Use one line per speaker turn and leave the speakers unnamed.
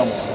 vamos.